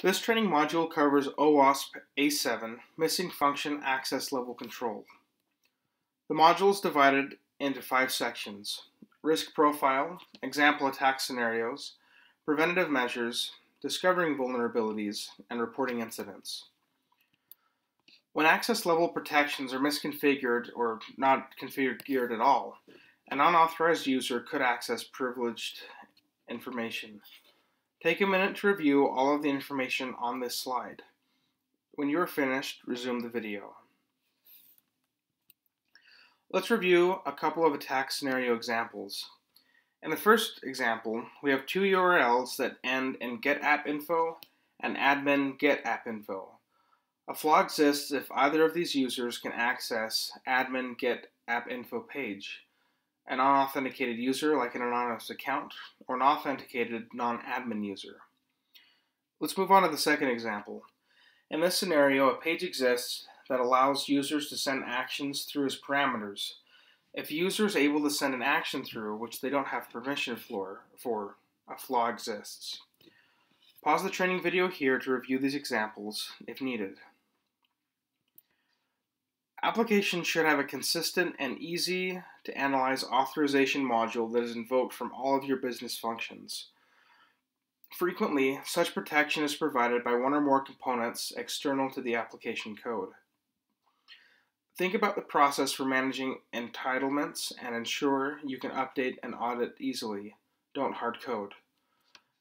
This training module covers OWASP A7, Missing Function Access Level Control. The module is divided into five sections. Risk Profile, Example Attack Scenarios, Preventative Measures, Discovering Vulnerabilities, and Reporting Incidents. When access level protections are misconfigured or not configured at all, an unauthorized user could access privileged information. Take a minute to review all of the information on this slide. When you are finished, resume the video. Let's review a couple of attack scenario examples. In the first example, we have two URLs that end in getappinfo and admin getappinfo. A flaw exists if either of these users can access admin getappinfo page an unauthenticated user like an anonymous account, or an authenticated non-admin user. Let's move on to the second example. In this scenario, a page exists that allows users to send actions through its parameters. If a user is able to send an action through which they don't have permission for, for a flaw exists. Pause the training video here to review these examples if needed. Applications should have a consistent and easy to analyze authorization module that is invoked from all of your business functions. Frequently, such protection is provided by one or more components external to the application code. Think about the process for managing entitlements and ensure you can update and audit easily. Don't hard code.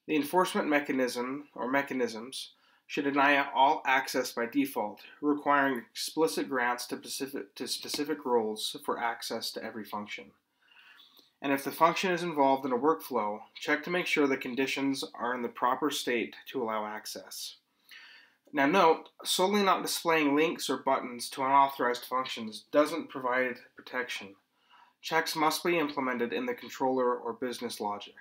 The enforcement mechanism or mechanisms should deny all access by default, requiring explicit grants to specific, to specific roles for access to every function. And if the function is involved in a workflow, check to make sure the conditions are in the proper state to allow access. Now note, solely not displaying links or buttons to unauthorized functions doesn't provide protection. Checks must be implemented in the controller or business logic.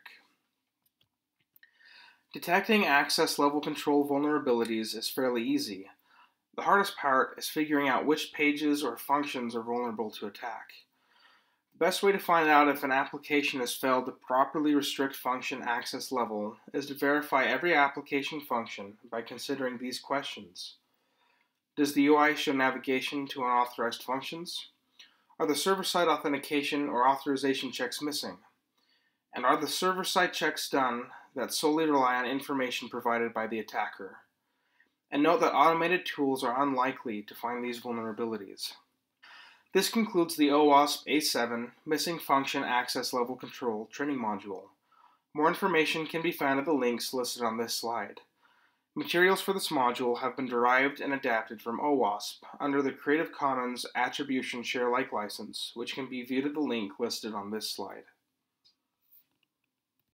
Detecting access level control vulnerabilities is fairly easy. The hardest part is figuring out which pages or functions are vulnerable to attack. The best way to find out if an application has failed to properly restrict function access level is to verify every application function by considering these questions. Does the UI show navigation to unauthorized functions? Are the server-side authentication or authorization checks missing? And are the server-side checks done that solely rely on information provided by the attacker. And note that automated tools are unlikely to find these vulnerabilities. This concludes the OWASP A7 Missing Function Access Level Control training module. More information can be found at the links listed on this slide. Materials for this module have been derived and adapted from OWASP under the Creative Commons Attribution Share Alike license, which can be viewed at the link listed on this slide.